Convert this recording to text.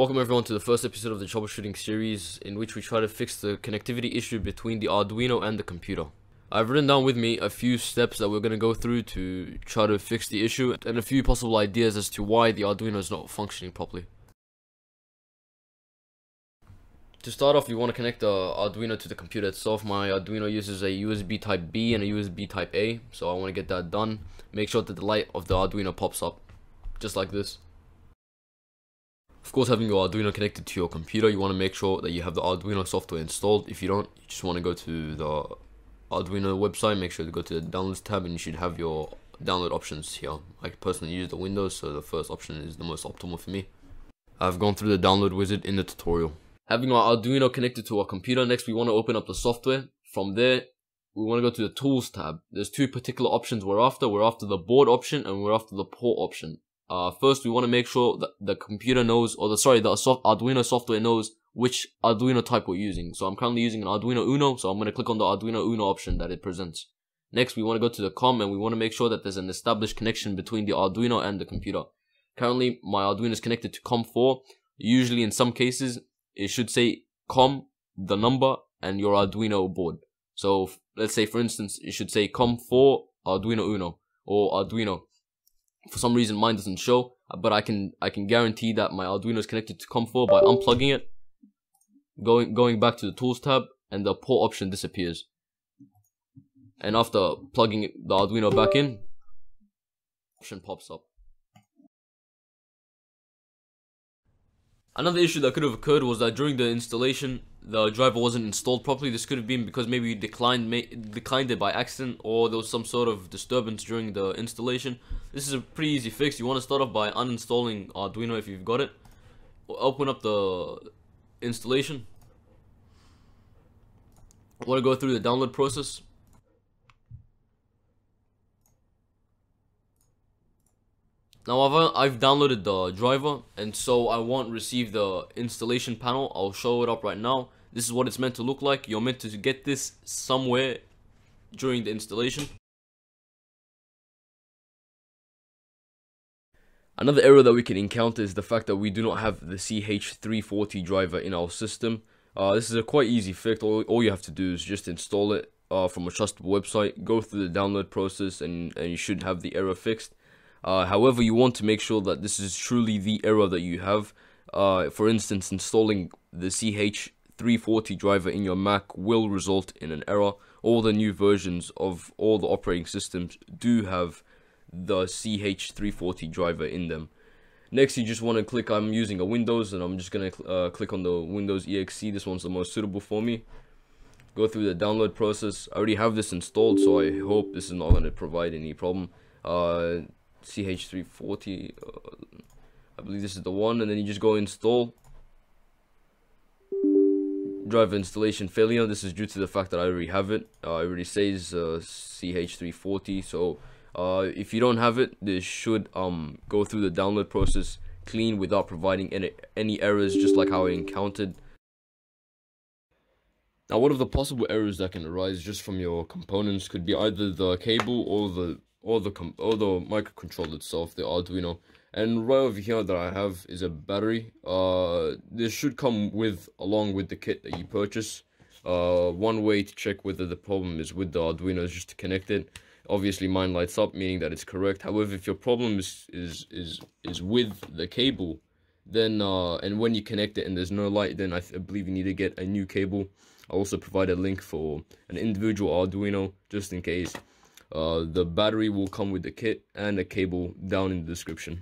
Welcome everyone to the first episode of the troubleshooting series in which we try to fix the connectivity issue between the Arduino and the computer. I've written down with me a few steps that we're going to go through to try to fix the issue and a few possible ideas as to why the Arduino is not functioning properly. To start off, you want to connect the Arduino to the computer itself. My Arduino uses a USB type B and a USB type A, so I want to get that done. Make sure that the light of the Arduino pops up, just like this. Of course, having your Arduino connected to your computer, you want to make sure that you have the Arduino software installed. If you don't, you just want to go to the Arduino website, make sure to go to the downloads tab and you should have your download options here. I personally use the Windows, so the first option is the most optimal for me. I've gone through the download wizard in the tutorial. Having our Arduino connected to our computer, next we want to open up the software. From there, we want to go to the tools tab. There's two particular options we're after. We're after the board option and we're after the port option. Uh, first, we want to make sure that the computer knows, or the sorry, the soft Arduino software knows which Arduino type we're using. So I'm currently using an Arduino Uno, so I'm going to click on the Arduino Uno option that it presents. Next, we want to go to the COM and we want to make sure that there's an established connection between the Arduino and the computer. Currently, my Arduino is connected to COM4. Usually, in some cases, it should say COM, the number, and your Arduino board. So, let's say, for instance, it should say COM4 Arduino Uno or Arduino for some reason mine doesn't show, uh, but I can I can guarantee that my Arduino is connected to COM4 by unplugging it, going going back to the tools tab, and the port option disappears. And after plugging the Arduino back in, option pops up. Another issue that could have occurred was that during the installation, the driver wasn't installed properly. This could have been because maybe you declined declined it by accident, or there was some sort of disturbance during the installation. This is a pretty easy fix. You want to start off by uninstalling Arduino if you've got it. Open up the installation. want to go through the download process. Now I've, I've downloaded the driver and so I won't receive the installation panel. I'll show it up right now. This is what it's meant to look like. You're meant to get this somewhere during the installation. Another error that we can encounter is the fact that we do not have the CH340 driver in our system. Uh, this is a quite easy fix. All, all you have to do is just install it uh, from a trusted website, go through the download process, and, and you should have the error fixed. Uh, however, you want to make sure that this is truly the error that you have. Uh, for instance, installing the CH340 driver in your Mac will result in an error. All the new versions of all the operating systems do have the CH340 driver in them. Next, you just want to click, I'm using a Windows, and I'm just going to uh, click on the Windows EXE. This one's the most suitable for me. Go through the download process. I already have this installed, so I hope this is not going to provide any problem. Uh, CH340. Uh, I believe this is the one, and then you just go install. Driver installation failure. This is due to the fact that I already have it. Uh, it already says uh, CH340. So uh, if you don't have it, this should um go through the download process clean without providing any any errors, just like how I encountered. Now, one of the possible errors that can arise just from your components could be either the cable or the or the or the microcontroller itself, the Arduino. And right over here that I have is a battery. Uh, this should come with along with the kit that you purchase. Uh, one way to check whether the problem is with the Arduino is just to connect it. Obviously, mine lights up, meaning that it's correct. However, if your problem is is is is with the cable, then uh, and when you connect it and there's no light, then I, I believe you need to get a new cable. I also provide a link for an individual Arduino just in case. Uh, the battery will come with the kit and a cable down in the description.